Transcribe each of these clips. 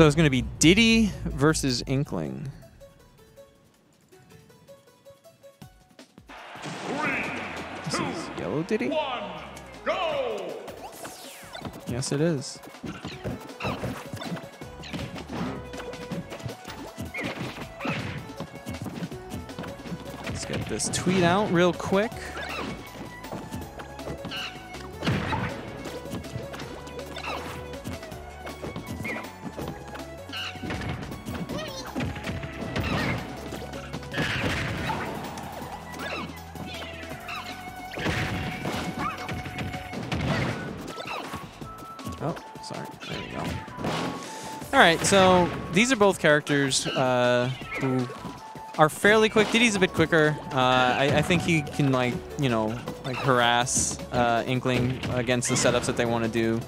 So it's going to be Diddy versus Inkling. This is Yellow Diddy? Yes, it is. Let's get this tweet out real quick. Sorry. There you go. All right, so these are both characters uh, who are fairly quick. Diddy's a bit quicker. Uh, I, I think he can like you know like harass uh, Inkling against the setups that they want to do.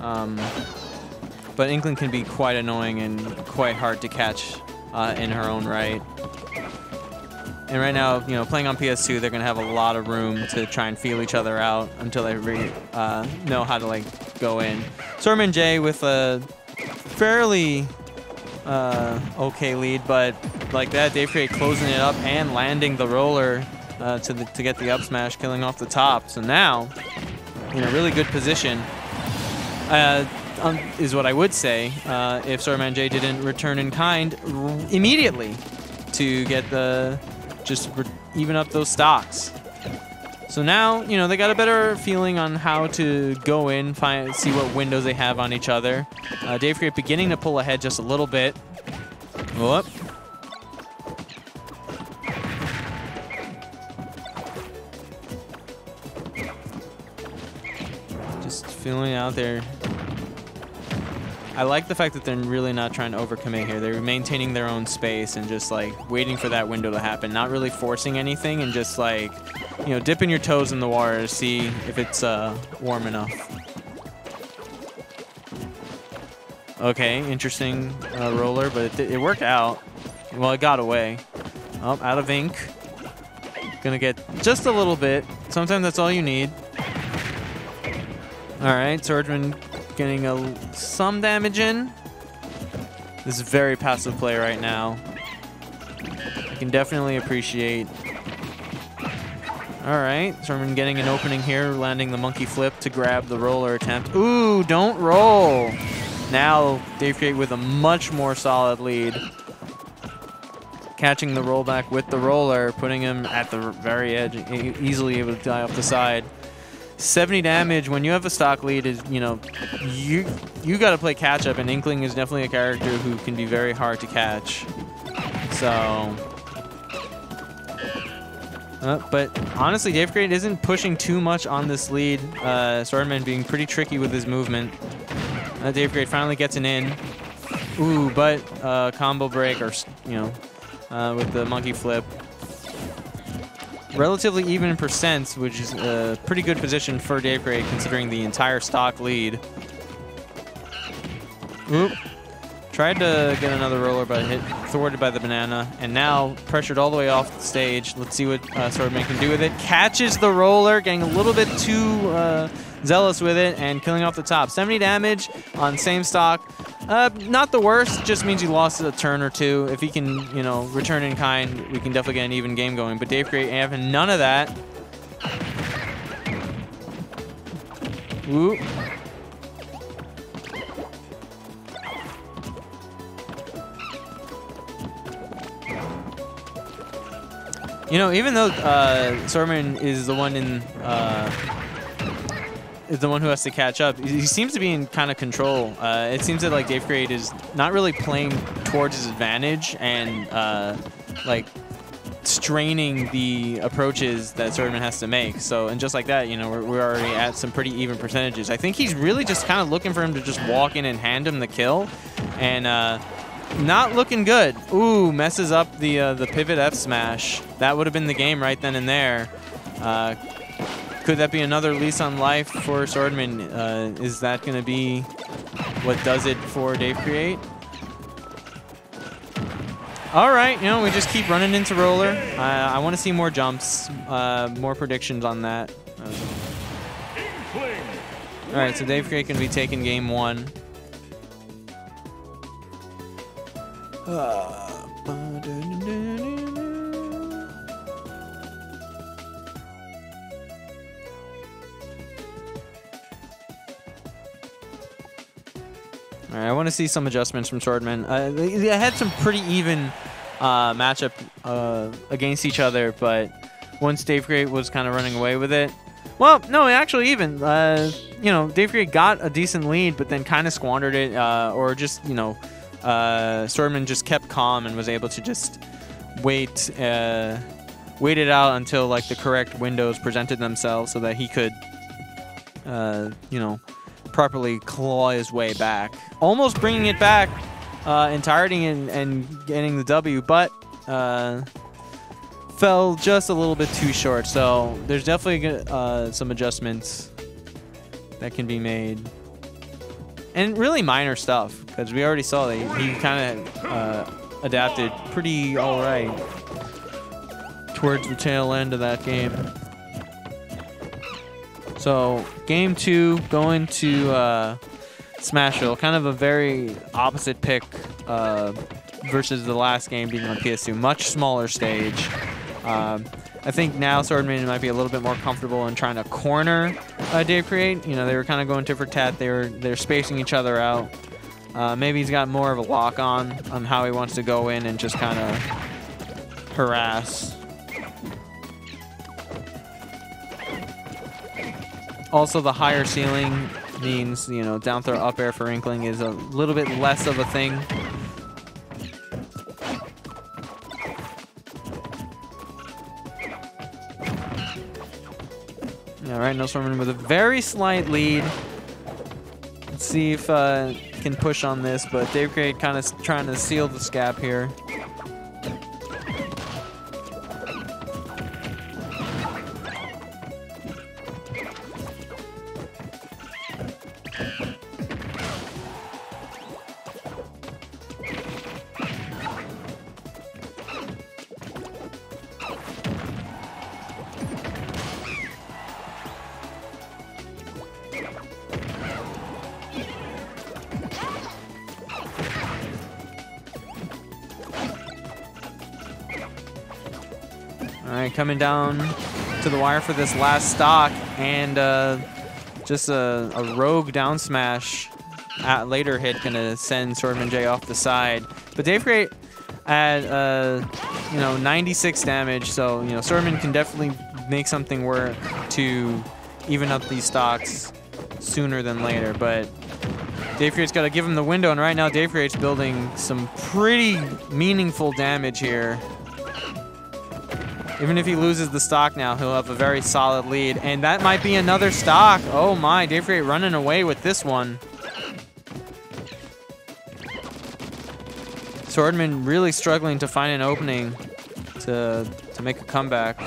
Um, but Inkling can be quite annoying and quite hard to catch uh, in her own right. And right now, you know, playing on PS2, they're gonna have a lot of room to try and feel each other out until they re- uh, know how to like go in. Swordman J with a fairly uh, okay lead, but like that, Dave Create closing it up and landing the roller uh, to the, to get the up smash, killing off the top. So now, in a really good position. Uh, um, is what I would say uh, if Swordman J didn't return in kind immediately to get the just even up those stocks. So now, you know, they got a better feeling on how to go in, find, see what windows they have on each other. Uh, Dave Create beginning to pull ahead just a little bit. Whoop. Just feeling out there. I like the fact that they're really not trying to overcommit here. They're maintaining their own space and just like waiting for that window to happen, not really forcing anything and just like, you know, dipping your toes in the water to see if it's uh, warm enough. Okay, interesting uh, roller, but it, it worked out. Well, it got away. Oh, out of ink. Gonna get just a little bit. Sometimes that's all you need. All right, Swordsman getting a, some damage in. This is very passive play right now. I can definitely appreciate. All right, Swordsman getting an opening here, landing the monkey flip to grab the roller attempt. Ooh, don't roll. Now Dave Create with a much more solid lead. Catching the rollback with the roller, putting him at the very edge, easily able to die off the side. 70 damage when you have a stock lead is you know you you got to play catch up and inkling is definitely a character who can be very hard to catch. So uh, but honestly dave Create isn't pushing too much on this lead uh, swordman being pretty tricky with his movement. Uh, dave Create finally gets an in. Ooh but uh, combo break or you know uh, with the monkey flip relatively even in percents, which is a pretty good position for Dave Create considering the entire stock lead. Oop. Tried to get another roller, but hit thwarted by the banana, and now pressured all the way off the stage. Let's see what uh, Swordman can do with it. Catches the roller, getting a little bit too uh, zealous with it, and killing off the top. 70 damage on same stock. Uh, not the worst, just means he lost a turn or two. If he can, you know, return in kind, we can definitely get an even game going. But Dave Create having none of that. Ooh. You know, even though uh, Swordman is the one in uh, is the one who has to catch up, he seems to be in kind of control. Uh, it seems that like Dave Create is not really playing towards his advantage and uh, like straining the approaches that Swordman has to make. So, and just like that, you know, we're, we're already at some pretty even percentages. I think he's really just kind of looking for him to just walk in and hand him the kill, and. Uh, not looking good. Ooh, messes up the uh, the pivot F smash. That would have been the game right then and there. Uh, could that be another lease on life for Swordman? Uh, is that going to be what does it for Dave Create? All right, you know, we just keep running into roller. Uh, I want to see more jumps, uh, more predictions on that. Uh, all right, so Dave Create can be taking game one. I want to see some adjustments from Swordman. Uh, they, they had some pretty even uh, matchup uh, against each other, but once Dave Create was kind of running away with it, well, no, actually even, uh, you know, Dave Create got a decent lead, but then kind of squandered it, uh, or just, you know, uh, Swordman just kept calm and was able to just wait, wait it out until like the correct windows presented themselves so that he could, you know, properly claw his way back, almost bringing it back uh, entirety and, and getting the W, but uh, fell just a little bit too short. So there's definitely uh, some adjustments that can be made, and really minor stuff because we already saw that he kind of uh, adapted pretty all right towards the tail end of that game. So game two going to uh, Smashville, kind of a very opposite pick uh, versus the last game being on PS2, much smaller stage. Um, I think now Swordman might be a little bit more comfortable in trying to corner uh, Dave Create. You know, they were kind of going tit for tat. They were they're spacing each other out. Uh, maybe he's got more of a lock on on how he wants to go in and just kind of harass. Also, the higher ceiling means, you know, down throw up air for Inkling is a little bit less of a thing. All right, no Swordman with a very slight lead. Let's see if uh, can push on this, but Dave Create kind of trying to seal the scap here. Coming down to the wire for this last stock, and uh, just a, a, rogue down smash at later hit gonna send Swordman J off the side. But Dave Create at uh, you know 96 damage, so you know Swordman can definitely make something work to even up these stocks sooner than later. But Dave Create's got to give him the window, and right now Dave Create's building some pretty meaningful damage here. Even if he loses the stock now, he'll have a very solid lead. And that might be another stock. Oh my, Dave Create running away with this one. Swordman really struggling to find an opening to, to make a comeback.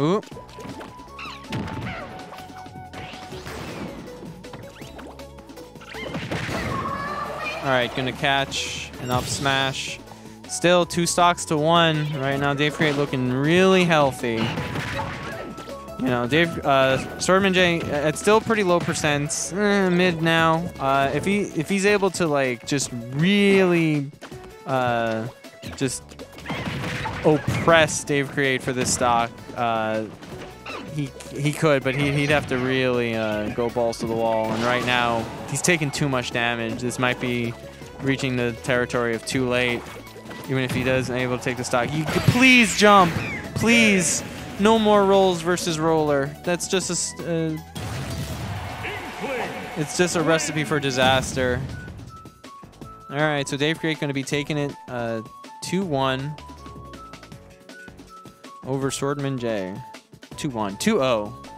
Ooh. All right, gonna catch an up smash. Still two stocks to one right now. Dave Create looking really healthy. You know, Dave uh, Swordman J. It's still pretty low percents, eh, mid now. Uh, if he if he's able to like just really, uh, just oppress Dave Create for this stock, uh, he he could, but he, would have to really uh, go balls to the wall. And right now, he's taking too much damage. This might be reaching the territory of too late. Even if he doesn't able to take the stock, you please jump, please. No more rolls versus roller. That's just a. Uh, it's just a recipe for disaster. All right, so Dave Create going to be taking it 2-1 over Swordman J. 2-1. 2-0.